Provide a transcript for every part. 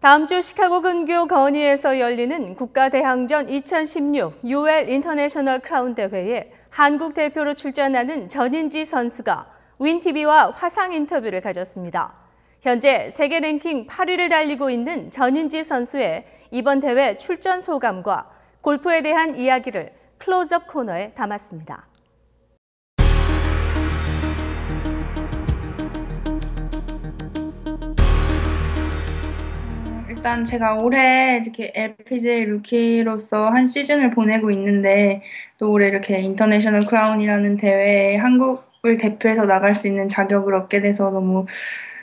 다음 주 시카고 근교 거니에서 열리는 국가대항전 2016 UL 인터내셔널 크라운 대회에 한국 대표로 출전하는 전인지 선수가 윈TV와 화상 인터뷰를 가졌습니다. 현재 세계 랭킹 8위를 달리고 있는 전인지 선수의 이번 대회 출전 소감과 골프에 대한 이야기를 클로즈업 코너에 담았습니다. 일단 제가 올해 이렇게 LPGA 루키로서 한 시즌을 보내고 있는데 또 올해 이렇게 인터내셔널 크라운이라는 대회에 한국을 대표해서 나갈 수 있는 자격을 얻게 돼서 너무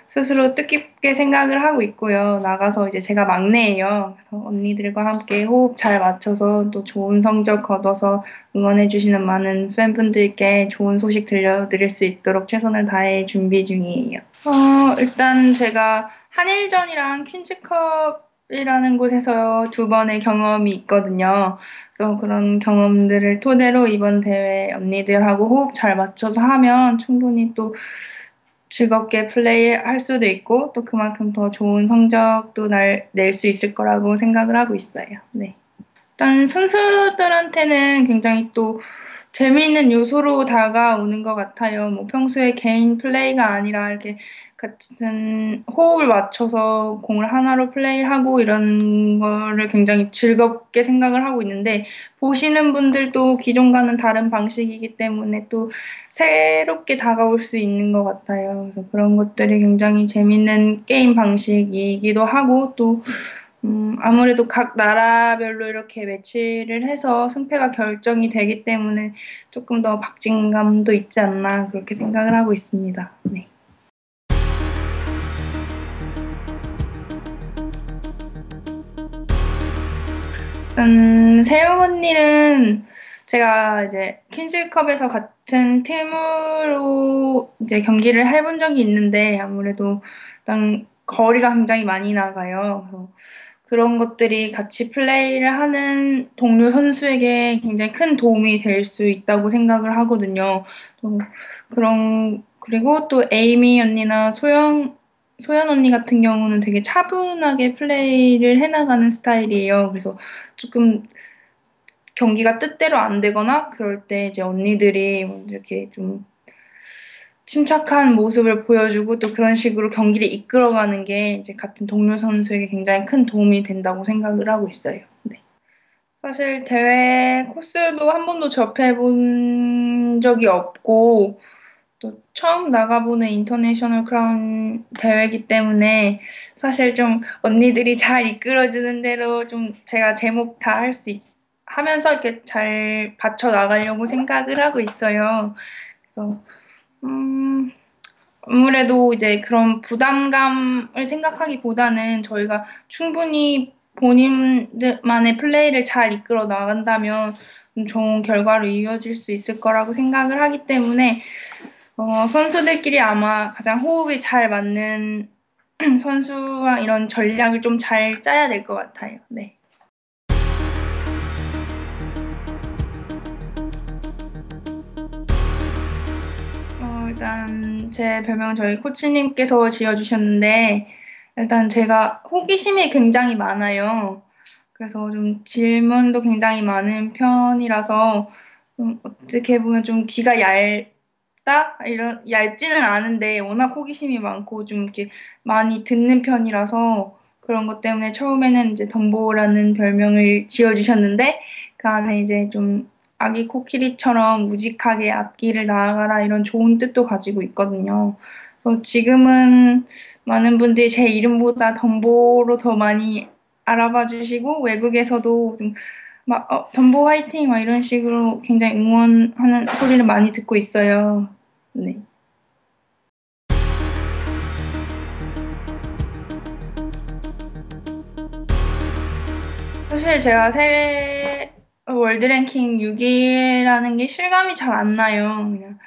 스스로 뜻깊게 생각을 하고 있고요. 나가서 이제 제가 막내예요. 그래서 언니들과 함께 호흡 잘 맞춰서 또 좋은 성적 거둬서 응원해주시는 많은 팬분들께 좋은 소식 들려드릴 수 있도록 최선을 다해 준비 중이에요. 어, 일단 제가 한일전이랑 퀸즈컵이라는 곳에서 두 번의 경험이 있거든요. 그래서 그런 경험들을 토대로 이번 대회 언니들하고 호흡 잘 맞춰서 하면 충분히 또 즐겁게 플레이할 수도 있고 또 그만큼 더 좋은 성적도 낼 수 있을 거라고 생각을 하고 있어요. 네. 일단 선수들한테는 굉장히 또 재미있는 요소로 다가오는 것 같아요. 뭐 평소에 개인 플레이가 아니라 이렇게 같은 호흡을 맞춰서 공을 하나로 플레이하고 이런 거를 굉장히 즐겁게 생각을 하고 있는데 보시는 분들도 기존과는 다른 방식이기 때문에 또 새롭게 다가올 수 있는 것 같아요. 그래서 그런 것들이 굉장히 재밌는 게임 방식이기도 하고 또 음, 아무래도 각 나라별로 이렇게 매치를 해서 승패가 결정이 되기 때문에 조금 더 박진감도 있지 않나 그렇게 생각을 하고 있습니다. 네. 음, 세영 언니는 제가 이제 퀸즈컵에서 같은 팀으로 이제 경기를 해본 적이 있는데 아무래도 거리가 굉장히 많이 나가요. 그런 것들이 같이 플레이를 하는 동료 선수에게 굉장히 큰 도움이 될 수 있다고 생각을 하거든요. 또 그런 그리고 또 에이미 언니나 소영 소연 언니 같은 경우는 되게 차분하게 플레이를 해나가는 스타일이에요. 그래서 조금 경기가 뜻대로 안 되거나 그럴 때 이제 언니들이 뭐 이렇게 좀 침착한 모습을 보여주고 또 그런 식으로 경기를 이끌어가는 게 이제 같은 동료 선수에게 굉장히 큰 도움이 된다고 생각을 하고 있어요. 네. 사실 대회 코스도 한 번도 접해본 적이 없고 또 처음 나가보는 인터내셔널 크라운 대회이기 때문에 사실 좀 언니들이 잘 이끌어주는 대로 좀 제가 제목 다 할 수 하면서 이렇게 잘 받쳐 나가려고 생각을 하고 있어요. 그래서 음 아무래도 이제 그런 부담감을 생각하기보다는 저희가 충분히 본인만의 플레이를 잘 이끌어 나간다면 좋은 결과로 이어질 수 있을 거라고 생각을 하기 때문에 어, 선수들끼리 아마 가장 호흡이 잘 맞는 선수와 이런 전략을 좀 잘 짜야 될 것 같아요. 네. 일단 제 별명 저희 코치님께서 지어주셨는데 일단 제가 호기심이 굉장히 많아요. 그래서 좀 질문도 굉장히 많은 편이라서 좀 어떻게 보면 좀 귀가 얇 얇다 이런 얇지는 않은데 워낙 호기심이 많고 좀 이렇게 많이 듣는 편이라서 그런 것 때문에 처음에는 이제 덤보라는 별명을 지어주셨는데 그 안에 이제 좀 아기 코끼리처럼 우직하게 앞길을 나아가라 이런 좋은 뜻도 가지고 있거든요. 그래서 지금은 많은 분들이 제 이름보다 덤보로 더 많이 알아봐 주시고 외국에서도 좀 막, 어, 덤보 화이팅! 막 이런 식으로 굉장히 응원하는 소리를 많이 듣고 있어요. 네. 사실 제가 세계 월드 랭킹 6위라는 게 실감이 잘 안 나요. 그냥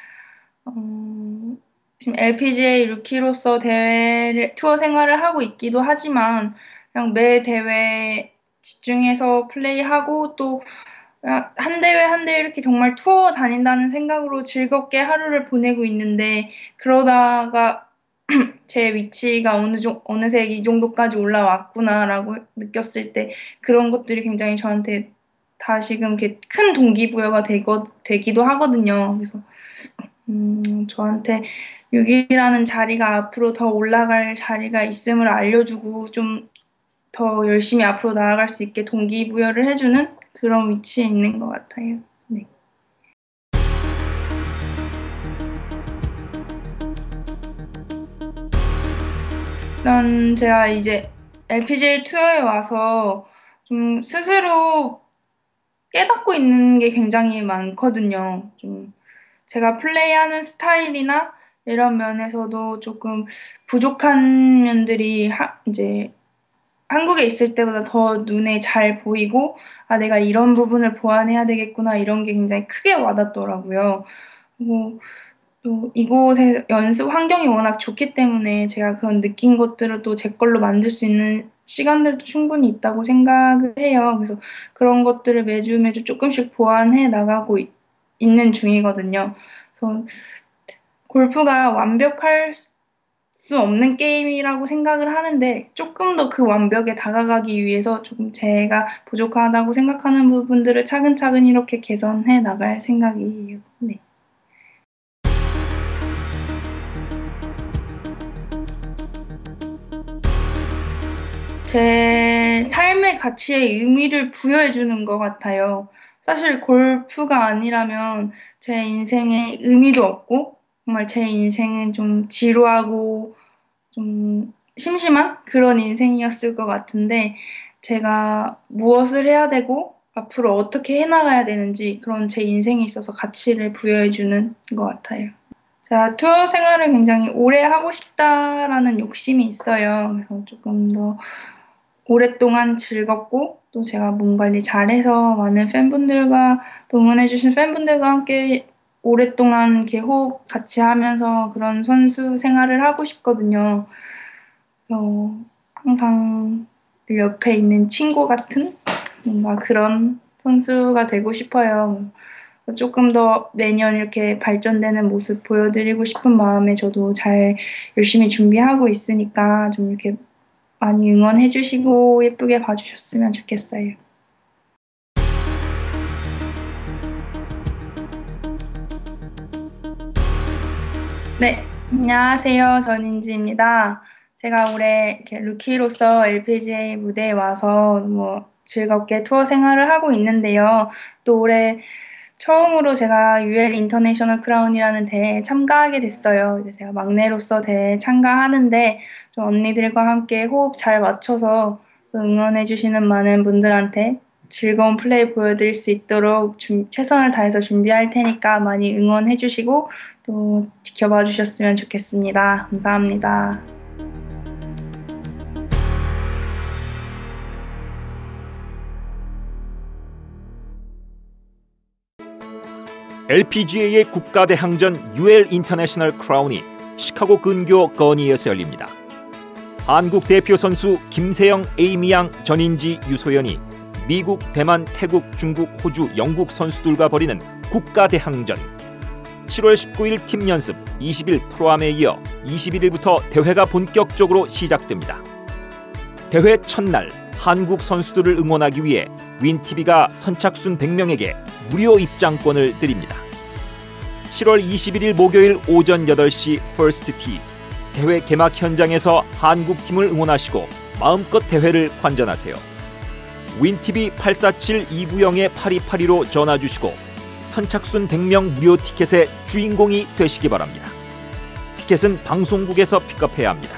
어, 지금 LPGA 루키로서 대회를 투어 생활을 하고 있기도 하지만 그냥 매 대회 집중해서 플레이하고 또 한 대회 한 대회 이렇게 정말 투어 다닌다는 생각으로 즐겁게 하루를 보내고 있는데 그러다가 제 위치가 어느 정 어느새 이 정도까지 올라왔구나라고 느꼈을 때 그런 것들이 굉장히 저한테 다시금 이렇게 큰 동기부여가 되거, 되기도 하거든요. 그래서 음, 저한테 6위라는 자리가 앞으로 더 올라갈 자리가 있음을 알려주고 좀 더 열심히 앞으로 나아갈 수 있게 동기부여를 해주는 그런 위치에 있는 것 같아요. 네. 난 제가 이제 LPGA 투어에 와서 좀 스스로 깨닫고 있는 게 굉장히 많거든요. 좀 제가 플레이하는 스타일이나 이런 면에서도 조금 부족한 면들이 하, 이제 한국에 있을 때보다 더 눈에 잘 보이고 아 내가 이런 부분을 보완해야 되겠구나 이런 게 굉장히 크게 와닿더라고요. 그리고 또 이곳의 연습 환경이 워낙 좋기 때문에 제가 그런 느낀 것들을 또 제 걸로 만들 수 있는 시간들도 충분히 있다고 생각을 해요. 그래서 그런 것들을 매주 매주 조금씩 보완해 나가고 있, 는 중이거든요. 그래서 골프가 완벽할 수 없는 게임이라고 생각을 하는데 조금 더 그 완벽에 다가가기 위해서 조금 제가 부족하다고 생각하는 부분들을 차근차근 이렇게 개선해 나갈 생각이에요. 제 삶의 가치에 의미를 부여해 주는 것 같아요. 사실 골프가 아니라면 제 인생에 의미도 없고 정말 제 인생은 좀 지루하고 좀 심심한 그런 인생이었을 것 같은데 제가 무엇을 해야 되고 앞으로 어떻게 해나가야 되는지 그런 제 인생에 있어서 가치를 부여해 주는 것 같아요. 제가 투어 생활을 굉장히 오래 하고 싶다라는 욕심이 있어요. 그래서 조금 더 오랫동안 즐겁고 또 제가 몸 관리 잘해서 많은 팬분들과 응원해주신 팬분들과 함께 오랫동안 이렇게 호흡 같이 하면서 그런 선수 생활을 하고 싶거든요. 어, 항상 옆에 있는 친구 같은 뭔가 그런 선수가 되고 싶어요. 조금 더 매년 이렇게 발전되는 모습 보여드리고 싶은 마음에 저도 잘 열심히 준비하고 있으니까 좀 이렇게 많이 응원해 주시고 예쁘게 봐주셨으면 좋겠어요. 네, 안녕하세요. 전인지입니다. 제가 올해 이렇게 루키로서 LPGA 무대에 와서 뭐 즐겁게 투어 생활을 하고 있는데요. 또 올해 처음으로 제가 UL 인터내셔널 크라운이라는 대회에 참가하게 됐어요. 이제 제가 막내로서 대회에 참가하는데 좀 언니들과 함께 호흡 잘 맞춰서 응원해 주시는 많은 분들한테 즐거운 플레이 보여드릴 수 있도록 준, 최선을 다해서 준비할 테니까 많이 응원해 주시고 또 지켜봐 주셨으면 좋겠습니다. 감사합니다. LPGA의 국가대항전 UL 인터내셔널 크라운이 시카고 근교 거니에서 열립니다. 한국 대표 선수 김세영, 에이미양, 전인지, 유소연이 미국, 대만, 태국, 중국, 호주, 영국 선수들과 벌이는 국가대항전. 7월 19일 팀 연습, 20일 프로암에 이어 21일부터 대회가 본격적으로 시작됩니다. 대회 첫날 한국 선수들을 응원하기 위해 윈티비가 선착순 100명에게 무료 입장권을 드립니다. 7월 21일 목요일 오전 8시 first tee 대회 개막 현장에서 한국 팀을 응원하시고 마음껏 대회를 관전하세요. 윈티비 847-290-8282로 전화 주시고 선착순 100명 무료 티켓의 주인공이 되시기 바랍니다. 티켓은 방송국에서 픽업해야 합니다.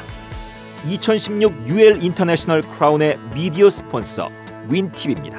2016 UL 인터내셔널 크라운의 미디어 스폰서 윈티비입니다.